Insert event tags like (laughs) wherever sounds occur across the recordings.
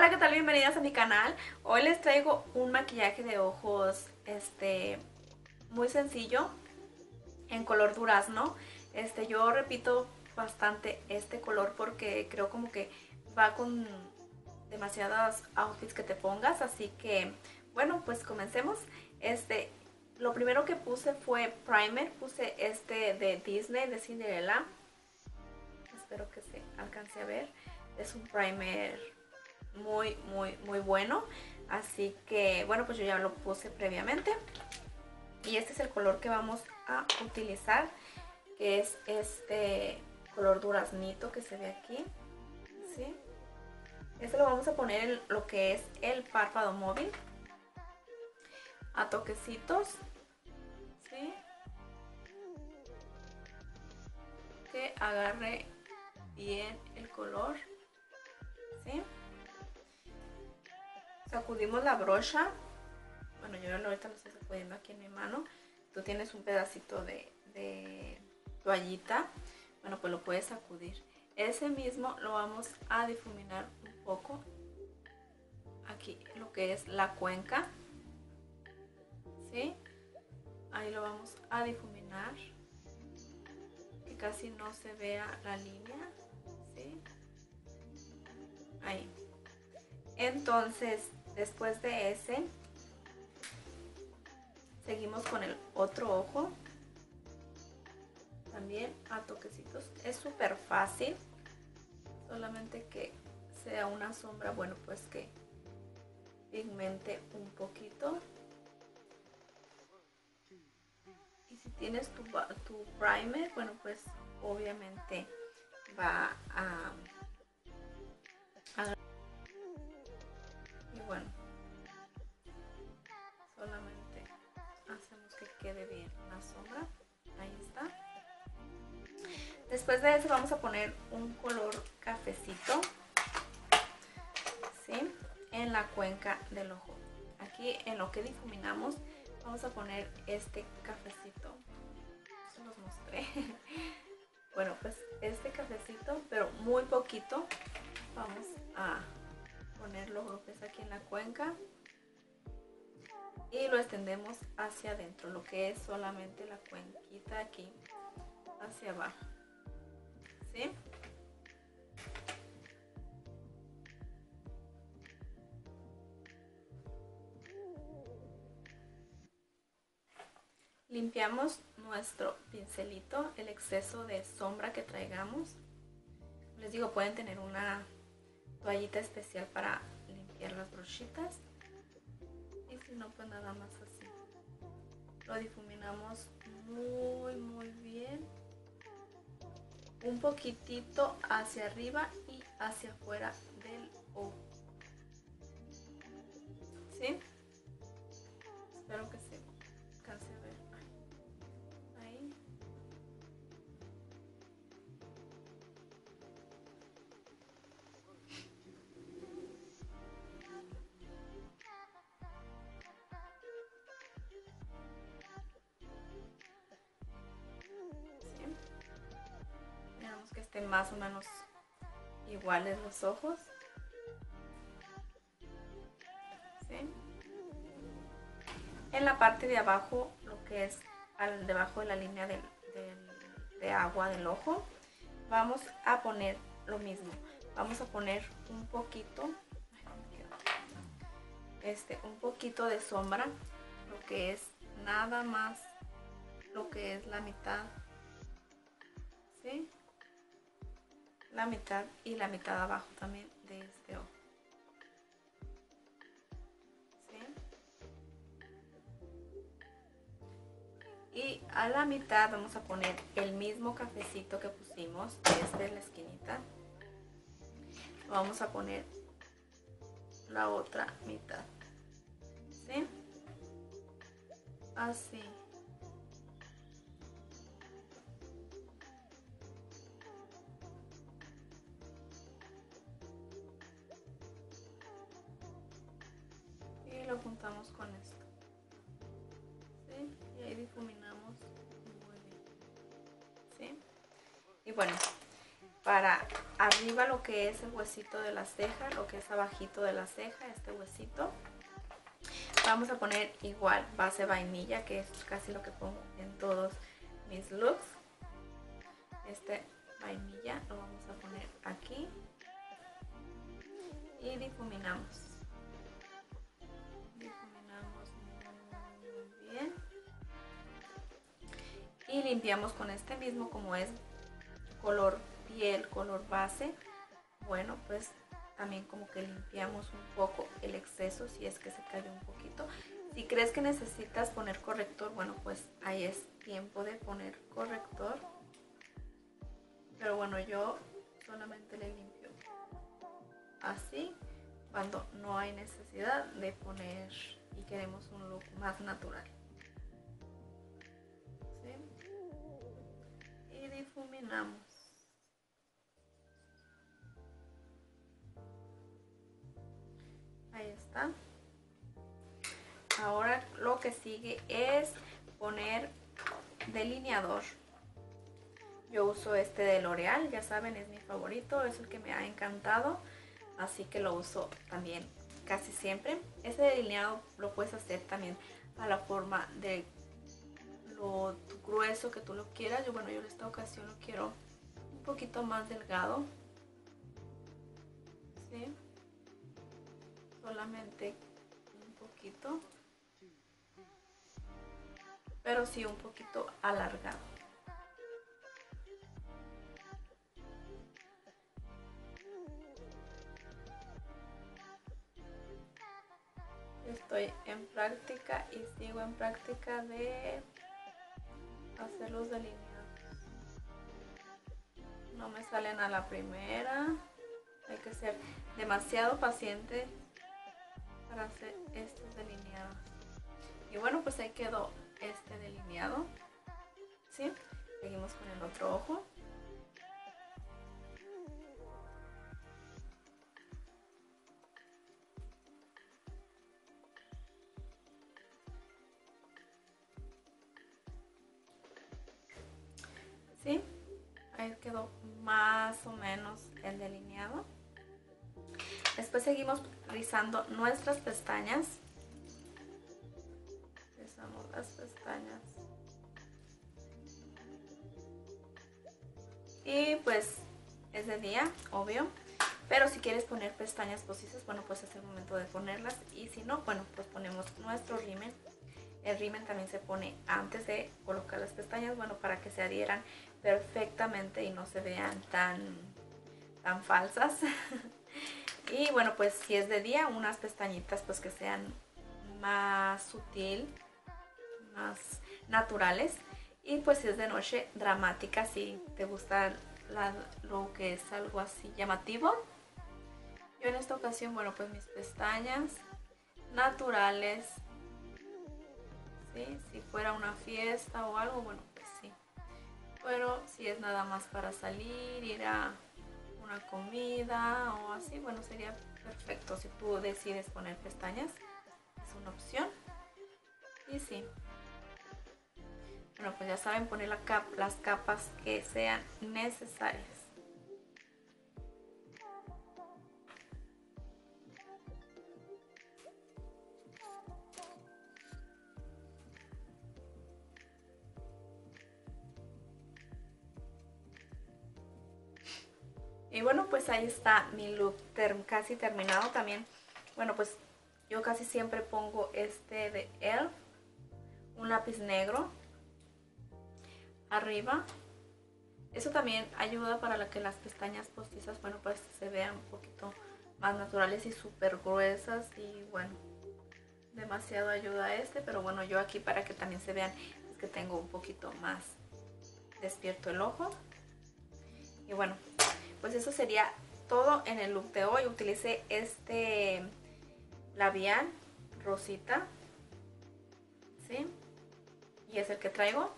Hola, ¿qué tal? Bienvenidas a mi canal. Hoy les traigo un maquillaje de ojos este muy sencillo en color durazno. Este yo repito bastante este color porque creo como que va con demasiadas outfits que te pongas, así que bueno, pues comencemos. Este lo primero que puse fue primer, puse este de Disney de Cinderella. Espero que se alcance a ver. Es un primer muy, muy, muy bueno. Así que, bueno, pues yo ya lo puse previamente. Y este es el color que vamos a utilizar, que es este color duraznito que se ve aquí. ¿sí? Este lo vamos a poner en lo que es el párpado móvil. A toquecitos. ¿sí? Que agarre bien el color. ¿sí? Sacudimos la brocha. Bueno, yo ahorita lo estoy sacudiendo aquí en mi mano. Tú tienes un pedacito de, toallita. Bueno, pues lo puedes sacudir. Ese mismo lo vamos a difuminar un poco. Aquí lo que es la cuenca. ¿Sí? Ahí lo vamos a difuminar. Que casi no se vea la línea. ¿Sí? Ahí. Entonces, Después de ese, seguimos con el otro ojo. También a toquecitos. Es súper fácil. Solamente que sea una sombra, bueno, pues que pigmente un poquito. Y si tienes tu, tu primer, bueno, pues obviamente va a bueno, solamente hacemos que quede bien la sombra. Ahí está. Después de eso vamos a poner un color cafecito, ¿sí? En la cuenca del ojo. Aquí en lo que difuminamos vamos a poner este cafecito. Se los mostré. (laughs) Bueno, pues este cafecito, pero muy poquito, vamos a golpes aquí en la cuenca y lo extendemos hacia adentro, lo que es solamente la cuenquita aquí hacia abajo. ¿Sí? Limpiamos nuestro pincelito, el exceso de sombra que traigamos. Les digo, pueden tener una toallita especial para las brochitas. Y si no pues nada más así. Lo difuminamos muy muy bien. Un poquitito hacia arriba y hacia afuera del ojo. ¿sí? espero que más o menos iguales los ojos. En la parte de abajo, lo que es al, debajo de la línea de agua del ojo, vamos a poner lo mismo. Vamos a poner un poquito, este, un poquito de sombra, lo que es nada más lo que es la mitad. La mitad y la mitad abajo también de este ojo. Y a la mitad vamos a poner el mismo cafecito que pusimos desde la esquinita. Vamos a poner la otra mitad. ¿Sí? Así. Lo juntamos con esto. Y ahí difuminamos muy bien. Y bueno, para arriba lo que es el huesito de la ceja, lo que es abajito de la ceja, este huesito. Vamos a poner igual base vainilla, que es casi lo que pongo en todos mis looks. Este vainilla lo vamos a poner aquí y. Difuminamos limpiamos con este mismo como es color piel, color base. Bueno, pues también como que limpiamos un poco el exceso si es que se cayó un poquito. Si crees que necesitas poner corrector, bueno, pues ahí es tiempo de poner corrector. Pero bueno, yo solamente le limpio así cuando no hay necesidad de poner y queremos un look más natural. Es poner delineador. Yo uso este de L'Oreal, ya saben, es mi favorito, es el que me ha encantado. Así que lo uso también casi siempre. Este delineado lo puedes hacer también a la forma de lo grueso que tú lo quieras. Yo, bueno, yo en esta ocasión lo quiero un poquito más delgado. ¿Sí? solamente un poquito pero sí un poquito alargado. Estoy en práctica y sigo en práctica de hacer los delineados. No me salen a la primera. Hay que ser demasiado paciente para hacer estos delineados. Y bueno pues ahí quedó este delineado ¿sí? seguimos con el otro ojo ¿sí? ahí quedó más o menos el delineado Después seguimos rizando nuestras pestañas. Las pestañas. Y pues es de día, obvio. Pero si quieres poner pestañas postizas, bueno, pues es el momento de ponerlas. Y si no, bueno, pues ponemos nuestro rímel. El rímel también se pone antes de colocar las pestañas, bueno, para que se adhieran perfectamente y no se vean tan, tan falsas. (laughs) Y bueno, pues si es de día, unas pestañitas pues que sean más sutil, más naturales. Y pues si es de noche, dramática, si te gusta lo que es algo así llamativo. Yo en esta ocasión, bueno, pues mis pestañas naturales. Si fuera una fiesta o algo, bueno, pues sí. Pero si es nada más para salir, ir a comida o así, bueno, sería perfecto. Si tú decides poner pestañas, es una opción. Y sí. Bueno, pues ya saben poner la las capas que sean necesarias. Y bueno, pues ahí está mi look casi terminado también. Bueno, pues yo casi siempre pongo este de ELF, un lápiz negro arriba. Eso también ayuda para que las pestañas postizas, bueno, pues se vean un poquito más naturales y súper gruesas. Y bueno, demasiado ayuda este, pero bueno, yo aquí para que también se vean es que tengo un poquito más despierto el ojo. Y bueno, pues eso sería todo en el look de hoy. Utilicé este labial rosita. ¿Sí? Y es el que traigo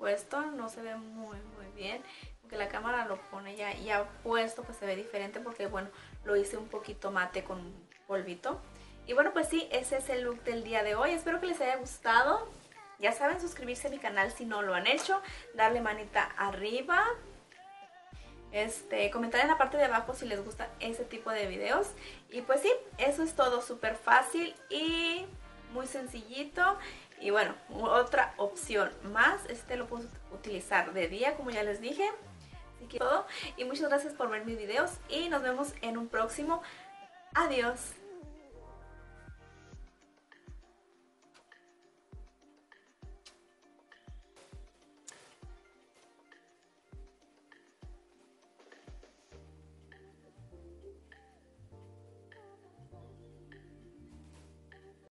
puesto. No se ve muy, muy bien. Aunque la cámara lo pone ya, ya puesto, pues se ve diferente porque, bueno, lo hice un poquito mate con polvito. Y bueno, pues sí, ese es el look del día de hoy. Espero que les haya gustado. Ya saben, suscribirse a mi canal si no lo han hecho. Darle manita arriba este, comentar en la parte de abajo si les gusta ese tipo de videos. Y pues sí, eso es todo súper fácil y muy sencillito. Y bueno, otra opción más, este lo puedo utilizar de día como ya les dije. Así que todo. Y muchas gracias por ver mis videos y nos vemos en un próximo. Adiós.